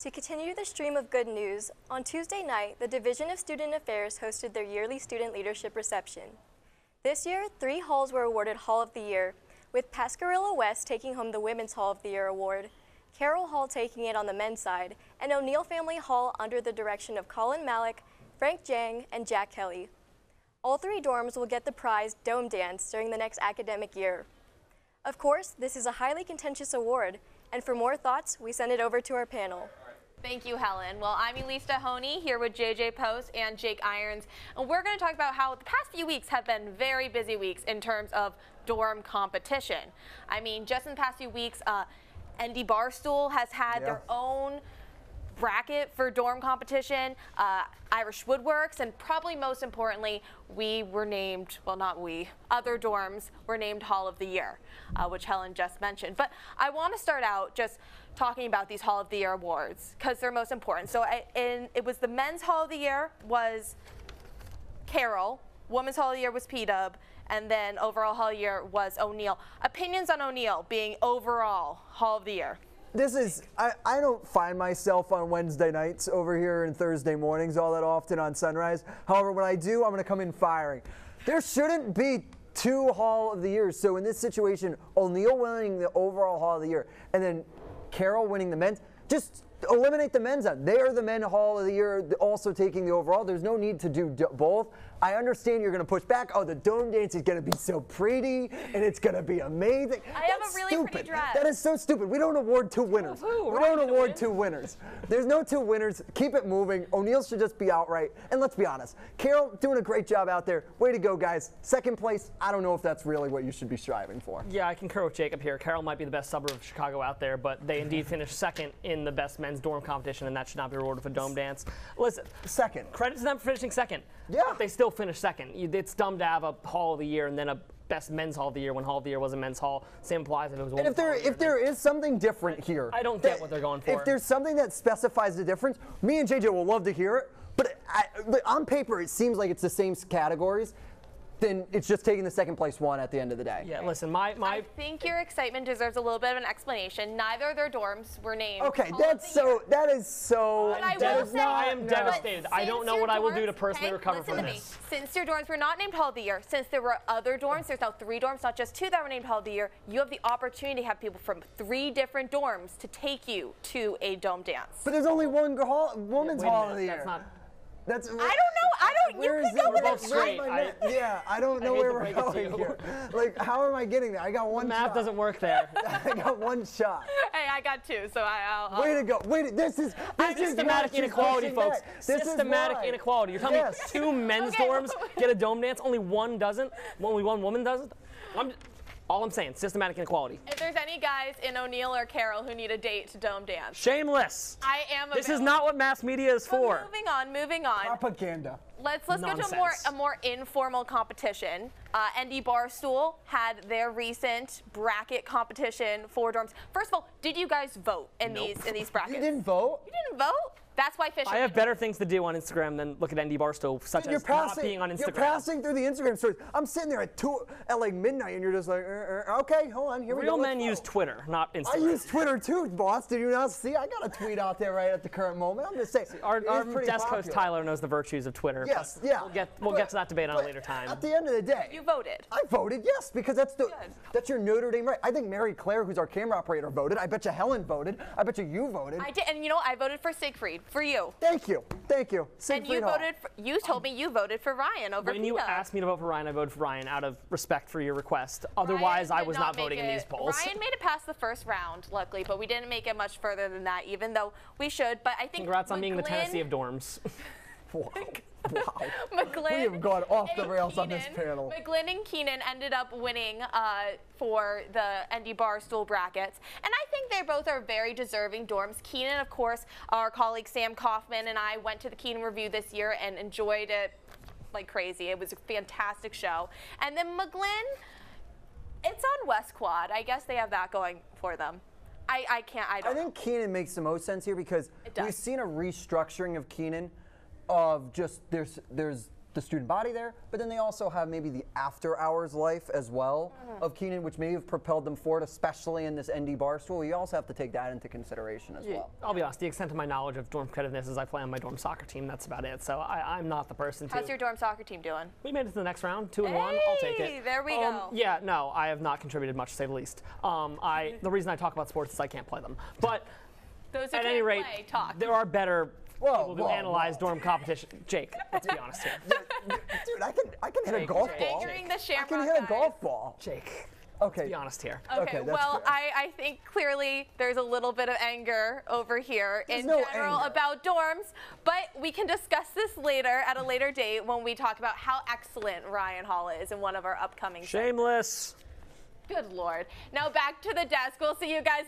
To continue the stream of good news, on Tuesday night, the Division of Student Affairs hosted their yearly student leadership reception. This year, three halls were awarded Hall of the Year, with Pasquerilla West taking home the Women's Hall of the Year award, Carroll Hall taking it on the men's side, and O'Neill Family Hall under the direction of Colin Malik, Frank Jang, and Jack Kelly. All three dorms will get the prize Dome Dance during the next academic year. Of course, this is a highly contentious award, and for more thoughts, we send it over to our panel. Thank you, Helen. Well, I'm Elisa Honey here with JJ Post and Jake Irons, and we're going to talk about how the past few weeks have been very busy weeks in terms of dorm competition. I mean, just in the past few weeks, uh, ND Barstool has had Yeah. their own bracket for dorm competition, uh, Irish Woodworks, and probably most importantly, we were named, well, not we, other dorms were named Hall of the Year, uh, which Helen just mentioned. But I want to start out just talking about these Hall of the Year awards because they're most important. So I, in, it was the men's Hall of the Year was Carroll, women's Hall of the Year was P-Dub, and then overall Hall of the Year was O'Neill. Opinions on O'Neill being overall Hall of the Year. This is, I, I don't find myself on Wednesday nights over here and Thursday mornings all that often on Sunrise. However, when I do, I'm going to come in firing. There shouldn't be two Hall of the Years. So in this situation, O'Neill winning the overall Hall of the Year and then Carroll winning the men's, just eliminate the men's out. They are the men Hall of the Year, also taking the overall. There's no need to do d- both. I understand you're going to push back. Oh, the dome dance is going to be so pretty and it's going to be amazing. I have a That's really pretty dress. That is so stupid. We don't award two winners. Who? We don't award win? two winners. There's no two winners. Keep it moving. O'Neill should just be outright. And let's be honest, Carroll doing a great job out there. Way to go, guys. Second place. I don't know if that's really what you should be striving for. Yeah, I concur with Jacob here. Carroll might be the best suburb of Chicago out there, but they indeed finished second in the best men's dorm competition, and that should not be rewarded with a dome dance. Listen, Second. credit to them for finishing second. Yeah. But they still finished second. It's dumb to have a Hall of the Year and then a best men's Hall of the Year when Hall of the Year was a men's Hall. Same applies if it was And if there of the Year, if there is something different here, I don't get what they're going for. If there's something that specifies the difference, me and JJ will love to hear it. But, I, but on paper, it seems like it's the same categories. Then it's just taking the second place one at the end of the day. Yeah, listen, my, my. I think your excitement deserves a little bit of an explanation. Neither of their dorms were named. Okay, that's the Year. so. That is so. But I will say, not- I am but devastated. I don't know your what I will do to personally okay, recover listen from to this. Me. Since your dorms were not named Hall of the Year, since there were other dorms, there's now three dorms, not just two that were named Hall of the Year. You have the opportunity to have people from three different dorms to take you to a dome dance. But there's only one gr- hall, woman's wait a hall minute, of the year. that's not. That's. I don't know. I don't. You Where could is go it? with both a straight. I- yeah, I don't know hate where we're break to going you. here. Like, how am I getting there? I got one. Math shot. doesn't work there. I got one shot. Hey, I got two, so I, I'll. I'll Way to go. Wait, this is this is Systematic inequality, folks. This is Systematic why. inequality. You're telling Yes. me two men's Okay, dorms get a dome dance, only one doesn't? Only one woman doesn't? I'm, all I'm saying, systematic inequality. If there's any guys in O'Neill or Carroll who need a date to dome dance, Shameless. I am. This is not what mass media is But for. Moving on, moving on. Propaganda. Let's let's go to a more a more informal competition. Uh, ND Barstool had their recent bracket competition for dorms. First of all, did you guys vote in these in these brackets? You didn't vote. You didn't vote. That's why Fisher. I have better things to do on Instagram than look at ND Barstool, such You're as not passing. being on Instagram. You're passing through the Instagram stories. I'm sitting there at two at like midnight, and you're just like, uh, uh, okay, hold on, here we go. Real men go. use Twitter, not Instagram. I use Twitter too, boss. Did you not see? I got a tweet out there right at the current moment. I'm just saying. our our pretty desk host. Tyler knows the virtues of Twitter. Yes, yeah. We'll get we'll But- get to that debate on a later time. At the end of the day, You voted. I voted yes because that's the Good. that's your Notre Dame right. I think Mary Claire, who's our camera operator, voted. I bet you Helen voted. I bet you you voted. I did, and you know I voted for Siegfried for you. Thank you, thank you. And you Hall. voted. For, you told me you voted for Ryan over when you asked me to vote for Ryan, I voted for Ryan out of respect for your request. Otherwise, I was not, make voting in these polls. Ryan made it past the first round, luckily, but we didn't make it much further than that, even though we should. But I think Congrats on being the McGlinn- Tennessee of dorms. Wow. Wow. McGlinn We have gone off the rails on this panel. McGlinn and Keenan ended up winning uh, for the ND Barstool brackets. And I think they both are very deserving dorms. Keenan, of course, our colleague Sam Kaufman and I went to the Keenan Revue this year and enjoyed it like crazy. It was a fantastic show. And then McGlinn, it's on West Quad. I guess they have that going for them. I, I can't, I I don't I think Keenan makes the most sense here because we've seen a restructuring of Keenan of just there's there's the student body there, but then they also have maybe the after hours life as well of Keenan, which may have propelled them forward, especially in this ND Barstool. You also have to take that into consideration as well. I'll be honest, the extent of my knowledge of dorm competitiveness is I play on my dorm soccer team. That's about it. So I, I'm not the person to. How's your dorm soccer team doing? we made it to the next round, two and one. I'll take it. there we Um, go. Yeah, no, I have not contributed much to say the least. Um, I the reason I talk about sports is I can't play them. But Those at any rate, play, talk. there are better Whoa, people who whoa, analyze whoa. dorm competition. Jake, let's be honest here. Dude, I can I can hit a golf Jake, ball. Angering the I can hit a golf ball. Jake, Okay. be honest here. Okay, Okay, that's well, fair. I, I think clearly there's a little bit of anger over here There's in no general anger. about dorms, but we can discuss this later at a later date when we talk about how excellent Ryan Hall is in one of our upcoming. segments. Shameless. Good lord. Now back to the desk. We'll see you guys